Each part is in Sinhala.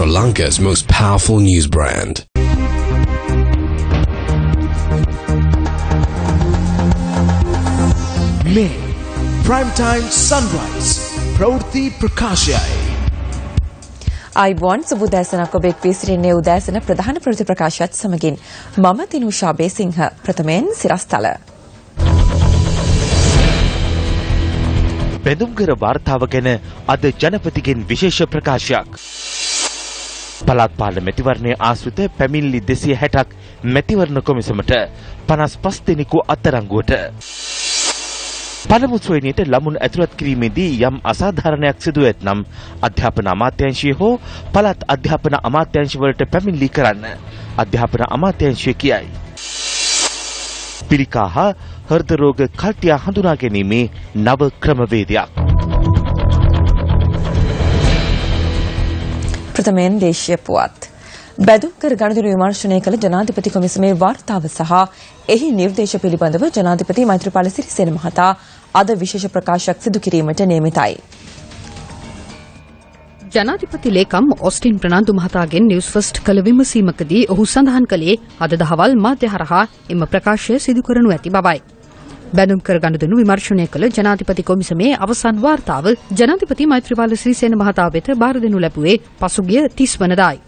Sri Lanka's most powerful news brand. මේ ප්‍රයිම්ටයිම් සන්රයිස් ප්‍රවෘති ප්‍රකාශයයි. අයිබෝන් සුබුදෑසනක් ඔබෙක් පිසිරෙන්නේ උදෑසන ප්‍රධාන ප්‍රති ප්‍රකාශයත් සමගින් මම තිනුෂා බේසිංහ ප්‍රථමයෙන් සිරස්තල. බැඳුම්කර වාර්තාව ගැන අද ජනපතිගෙන් විශේෂ ප්‍රකාශයක්. පළාත් පාලන මැතිවරණය ආශ්‍රිත පැමිණිලි දෙසිය හැටක් මැතිවරණ කොමිසමට පනස් පස් දෙනෙකු අත්තරංගුවට. පළමු ශ්‍රේණියට ළමුන් ඇතුළත් කිරීමේදී යම් අසාධාරණයක් සිදුව ඇතනම් අධ්‍යාපන අමාත්‍යාංශය හෝ පළාත් අධ්‍යාපන අමාත්‍යාංශවලට පැමිණිලි කරන්න අධ්‍යාපන අමාත්‍යාංශය කියයි. පිළිකා හා හෘද රෝග කල්ටියා හඳුනා ගැනීමේ නව ක්‍රමවේදයක්. ප්‍රථමයෙන් දේශීය පුවත්. බැදුම්කර ගණතුරු විමර්ශනය කළ ජනාධිපති කොමිසමේ වාර්තාව සහ එහි නිර්දේශ පිළිබඳව ජනාධිපති මෛත්‍රීපාල සිරිසේන මහතා අද විශේෂ ප්‍රකාශයක් සිදු කිරීමට නියමිතයි. ජනාධිපති ලේකම් ඔස්ටින් ප්‍රනාන්දු මහතාගෙන් නිවස් ෆස්ට් කළ විමසීමකදී ඔහු සඳහන් කළේ අද දහවල් මාධ්‍ය හරහා එම ප්‍රකාශය සිදු කරනු ඇති බවයි. බැඳුම් කර ගණදනු විමර්ශනය කළ ජනාධිපති කොමිසමේ අවසන් වාර්තාව ජනාධිපති මෛත්‍රීපාල ශ්‍රීසේන මහතා වෙත බාර දෙනු ලැබුවේ පසුගිය 30 වනදායි.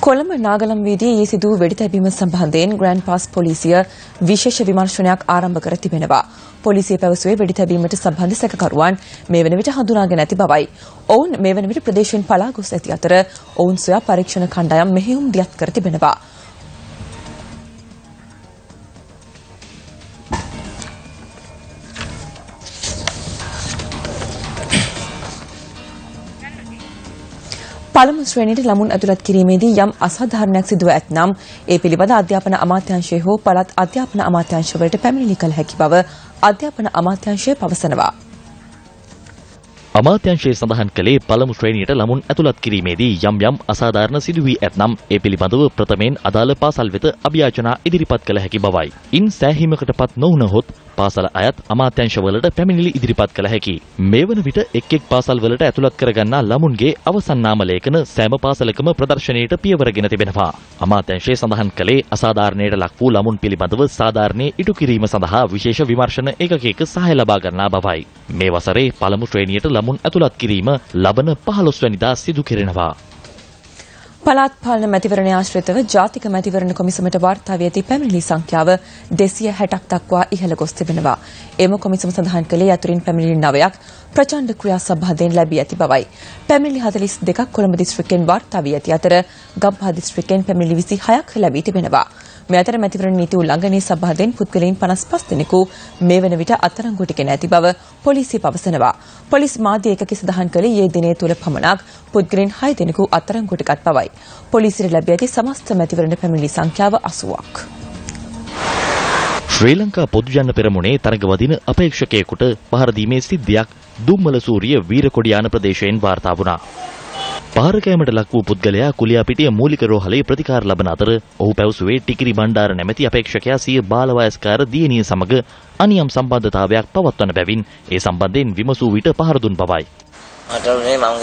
කොළඹ නාගලම් වීදියේ ඊයේ සිදු වූ වෙඩි තැබීම සම්බන්ධයෙන් ග්‍රෑන්ඩ් පාස් පොලිසිය විශේෂ විමර්ශනයක් ආරම්භ කර තිබෙනවා. පොලිසිය පැවසුවේ වෙඩි තැබීමට සම්බන්ධ සැකකරුවන් මේ වන විට හඳුනාගෙන ඇති බවයි. ඔවුන් මේ වන විට ප්‍රදේශයෙන් පලා ගොස් ඇති අතර ඔවුන් සොයා පරීක්ෂණ කණ්ඩායම් මෙහෙයුම් දියත් කර තිබෙනවා. පළමු ශ්‍රේණියට ළමුන් ඇතුළත් කිරීමේදී යම් අසාධාරණයක් සිදුව ඇතනම් ඒ පිළිබඳ අධ්‍යාපන අමාත්‍යාංශය හෝ පළාත් අධ්‍යාපන අමාත්‍යාංශවලට පැමිණිලි කළ හැකි බව අධ්‍යාපන අමාත්‍යාංශය පවසනවා. අමාත්‍යංශයේ සඳහන් කළේ පළමු ශ්‍රේණියට ළමුන් ඇතුළත් කිරීමේදී යම් යම් අසාධාරණ සිදුවී ඇතනම් ඒ පිළිබඳව ප්‍රථමයෙන් අදාළ පාසල් වෙත අභියාචනා ඉදිරිපත් කළ හැකි බවයි. ඉන් සෑහීමකටපත් නොවුනහොත් පාසල අයත් අමාත්‍යංශවලට පැමිණිලි ඉදිරිපත් කළ හැකි. මේ වන විට එක් එක් පාසල්වලට ඇතුළත් කරගන්නා ළමුන්ගේ අවසන් නාම ලේඛන සෑම පාසලකම ප්‍රදර්ශනයට පියවරගෙන තිබෙනවා. අමාත්‍යංශය සඳහන් කළේ අසාධාරණයට ලක් වූ ළමුන් පිළිබඳව සාධාරණයේ ඉටු කිරීම සඳහා විශේෂ විමර්ශන ඒකකයක සහාය ලබා ගන්නා බවයි. මේ වසරේ පළමු ශ්‍රේණියට ළමුන් ඇතුළත් කිරීම ලබන 15 වැනිදා සිදු කෙරෙනවා. පළාත් පාලන මැතිවරණ ආශ්‍රිතව ජාතික මැතිවරණ කොමිසමට වාර්තා වී ඇති පැමිණිලි සංඛ්‍යාව 260ක් දක්වා ඉහළ ගොස් තිබෙනවා. එම කොමිසම සඳහන් කළේ යතුරින් පැමිණිලි 9ක් ප්‍රචණ්ඩ ක්‍රියා සභාවෙන් ලැබී ඇති බවයි. පැමිණිලි 42ක් කොළඹ දිස්ත්‍රික්කෙන් වාර්තා වී ඇති අතර ගම්පහ දිස්ත්‍රික්කෙන් පැමිණිලි 26ක් ලැබී තිබෙනවා. මේ අතර මැතිවරණ නීති උල්ලංඝනයේ සභාවෙන් පුද්ගලයන් 55 දෙනෙකු මේ වන විට අත්අඩංගුවට ගෙන ඇති බව පොලිසිය පවසනවා. පොලිස් මාධ්‍ය ඒකකයේ සඳහන් කළේ ඊයේ දිනේ තුල පමණක් පුද්ගලයන් 6 දෙනෙකු අත්අඩංගුවට ගත් බවයි. පොලිසියට ලැබී ඇති සමස්ත මැතිවරණ පැමිණිලි සංඛ්‍යාව 80ක්. ශ්‍රී ලංකා පොදුජන පෙරමුණේ තරගවදින අපේක්ෂකයෙකුට පහර දීමේ සිද්ධියක් දුම්මල සූරිය වීරකොඩියාන ප්‍රදේශයෙන් වාර්තා වුණා. පහර කෑමට ලක් වූ පුද්ගලයා කුලියාපිටිය මූලික රෝහලේ ප්‍රතිකාර ලබන අතර ඔහු පැවසුවේ ටිකිරි බණ්ඩාර නැමැති අපේක්ෂකයා සිය බාලවයස්කාර දියණිය සමග අනියම් සම්බන්ධතාවයක් පවත්වන බැවින් ඒ සම්බන්ධයෙන් විමසූ විට පහර දුන් බවයි. මට උනේ මම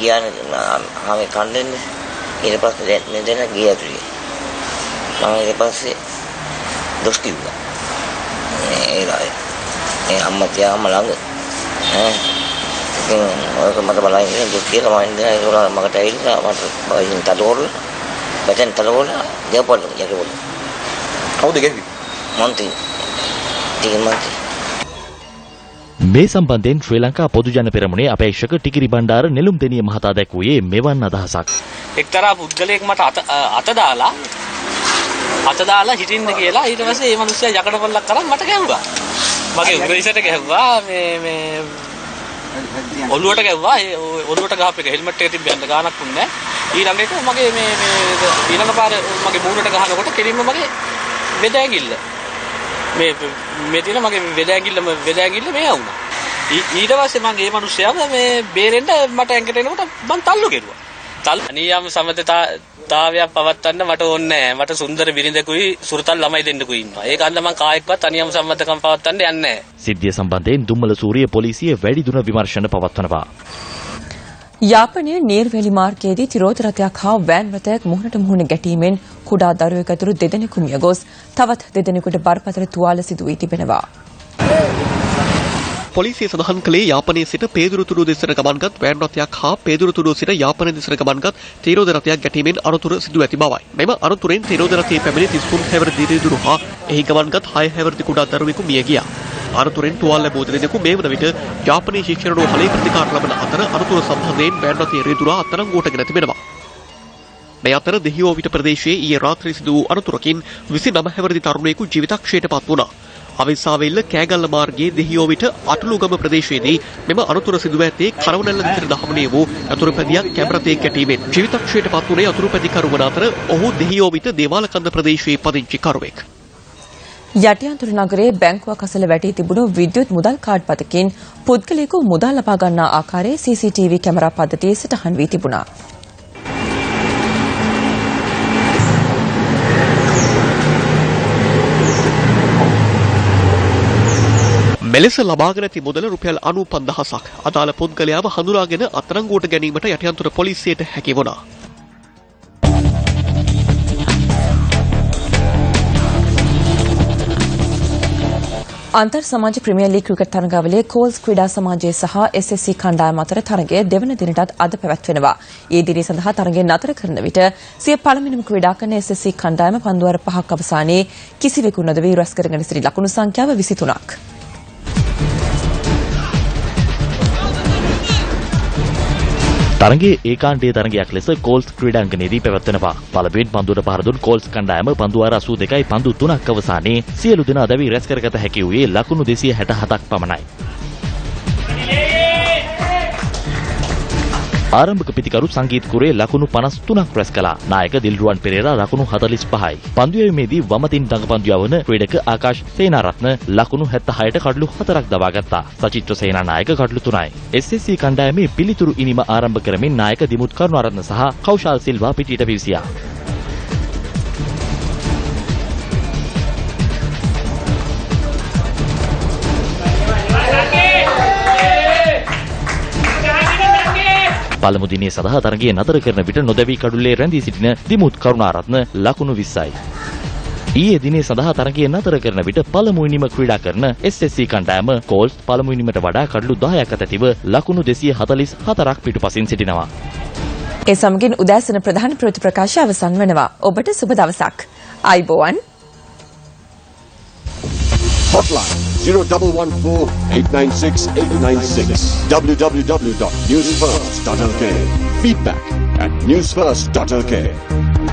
කියන්නේ ආමේ කන්දෙන්නේ. ඊට පස්සේ මෙතන ගිය ඇතුලේ. මම ඊට පස්සේ දොස් කිව්වා. ඒ ඒ අම්මා තියාම ළඟ. ඈ. ඔයක මට බලන්න දුක් කියලා මම ඉඳලා ඒගොල්ලෝ මකට ඇවිල්ලා මට බයින් තලෝර බෙතෙන් තලෝර දෙපොළ යකවල කවුද ගෙවි මොන්ති ටික මොන්ති මේ සම්බන්ධයෙන් ශ්‍රී ලංකා පොදුජන පෙරමුණේ අපේක්ෂක ටිකිරි බණ්ඩාර නෙළුම් දෙනිය මහතා දැක්වුවේ මෙවන් අදහසක්. එක්තරා පුද්ගලයෙක් මට අත අත දාලා අත දාලා හිටින්න කියලා ඊට පස්සේ මේ මිනිස්සයා යකඩ පොල්ලක් කරන් මට ගැහුවා. මගේ උරහිසට ගැහුවා මේ මේ ඔළුවට ගැව්වා. ඒ ඔළුවට ගහපු එක. හෙල්මට් එක තිබ්බ ගානක් වුණේ ඊළඟ එක මගේ මේ මේ ඊළඟ පාර මගේ මූණට ගහනකොට කෙලින්ම මගේ වෙද ඇඟිල්ල. මේ මේ තියෙන මගේ වෙද ඇඟිල්ලම වෙද ඇඟිල්ල මේ වුණා. ඊට පස්සේ මම ඒ මිනිස්සයාව මේ බේරෙන්න මට ඇඟට එනකොට මං තල්ලු කෙරුවා. තල් නියම් සමතතාවයක් පවත්වන්න මට ඕනේ මට සුන්දර බිරිඳකුයි සුරතල් ළමයි දෙන්නෙකුයි ඉන්නවා ඒක අන්න මං කායෙක්වත් අනියම් සම්මතකම් පවත්වන්න යන්නේ නැහැ සිද්ධිය සම්බන්ධයෙන් දුම්මල සූරිය පොලිසිය වැඩි දුර විමර්ශන පවත්වනවා. යාපනයේ නීර්වැලි මාර්ගයේදී තිරෝධ රථයක් හා වෑන් රථයක් මුහුණට මුහුණ ගැටීමෙන් කුඩා දරුවෙක් ඇතුළු දෙදෙනෙකු මිය ගොස් තවත් දෙදෙනෙකුට බරපතල තුවාල සිදු වී තිබෙනවා. පොලිසිය සඳහන් කළේ යාපනයේ සිට පේදුරුතුඩු දෙසට ගමන්ගත් වෑන් රථයක් හා පේදුරුතුඩු සිට යාපනය දෙසට ගමන්ගත් තීරෝධ රථයක් ගැටීමෙන් අනතුර සිදු ඇති බවයි. මෙම අනතුරෙන් තීරෝධ රථයේ පැමිණි 33 හැවිරිදි දිරිදුරු හා එහි ගමන්ගත් 6 හැවිරිදි කුඩා දරුවෙකු මිය ගියා. අනතුරෙන් තුවාල ලැබූ දෙදෙනෙකු මේ වන විට යාපනයේ ශික්ෂණ රෝහලේ ප්‍රතිකාර ලබන අතර අනතුර සම්බන්ධයෙන් වෑන් රථයේ රිදුරා අත්අඩංගුවටගෙන තිබෙනවා. මේ අතර දෙහියෝවිට ප්‍රදේශයේ ඊයේ රාත්‍රී සිදු වූ අනතුරකින් 29 හැවිරිදි තරුණයෙකු ජීවිතක්ෂයට පත් වුණා. අවිස්සාවෙල්ල කෑගල්ල මාර්ගයේ දෙහියෝවිට අටලුගම ප්‍රදේශයේදී මෙම අනතුර සිදුව ඇත්තේ කරවනැල්ල දිතර දහමනේ වූ අතුරුපැදියක් කැමරතේ කැටීමෙන් ජීවිතක්ෂයට පත් වුණේ අතුරුපැදිකරු වන අතර ඔහු දෙහියෝවිට දේවාලකන්ද ප්‍රදේශයේ පදිංචි කරුවෙක්. යටියන්තුර නගරයේ බැංකුවක් අසල වැටී තිබුණු විද්‍යුත් මුදල් කාඩ් පතකින් පුද්ගලයෙකු මුදල් ලබා ගන්නා ආකාරයේ CCTV කැමරා පද්ධතියේ සටහන් වී තිබුණා. මෙලෙස ලබාගෙන ඇති මුදල රුපියල් 95000ක් අදාළ පුද්ගලයාව හඳුනාගෙන අත්අඩංගුවට ගැනීමට යටියන්තුර පොලිසියට හැකි වුණා. අන්තර් සමාජ ප්‍රමියර් ලීග් ක්‍රිකට් තරගාවලියේ කෝල්ස් ක්‍රීඩා සමාජය සහ SSC කණ්ඩායම අතර තරගය දෙවන දිනටත් අද පැවැත්වෙනවා. ඒ දිනේ සඳහා තරගය නතර කරන විට සිය පළමුවෙනිම ක්‍රීඩා කරන SSC කණ්ඩායම පන්දුවර පහක් අවසානයේ කිසිවෙකු නොදවී රැස් කරගෙන සිටි ලකුණු සංඛ්‍යාව 23ක්. තරගේ ඒකාන්ටේ තරගයක් ලෙස කෝල්ස් ක්‍රීඩාංගනයේදී පැවැත්වෙනවා. පළමුවෙන් පන්දුවට පහර දුන් කෝල්ස් කණ්ඩායම පන්දු අර 82යි පන්දු 3ක් අවසානයේ සියලු දෙනා දැවි රැස් කරගත හැකි වූයේ ලකුණු 267ක් පමණයි. ආරම්භක පිතිකරු සංගීත් කුරේ ලකුණු 53ක් රැස් කළා. නායක දිල්රුවන් පෙරේරා ලකුණු 45යි. පන්දුයීමේදී වමතින් දඟපන්දු යවන ක්‍රීඩක ආකාශ් සේනාරත්න ලකුණු 76ට කඩලු 4ක් දවා ගත්තා. සචිත්‍ර සේනානායක කඩලු 3යි. SSC කණ්ඩායමේ පිළිතුරු ඉනිම ආරම්භ කරමින් නායක දිමුත් කරුණාරත්න සහ කෞශල් සිල්වා පිටියට පිවිසියා. පළමු දිනේ සඳහා තරගය නතර කරන විට නොදැවී කඩුල්ලේ රැඳී සිටින දිමුත් කරුණාරත්න ලකුණු 20යි. ඊයේ දිනේ සඳහා තරගය නතර කරන විට පළමු ඉනිම ක්‍රීඩා කරන SSC කණ්ඩායම කෝල්ස් පළමු ඉනිමට වඩා කඩලු 10ක් අතැතිව ලකුණු 244ක් පිටුපසින් සිටිනවා. ඒ සමගින් උදෑසන ප්‍රධාන ප්‍රවෘත්ති ප්‍රකාශය අවසන් වෙනවා. ඔබට සුබ දවසක්. ආයිබෝවන්. Hotline 0114 896 896. www.newsfirst.lk. Feedback at newsfirst.lk.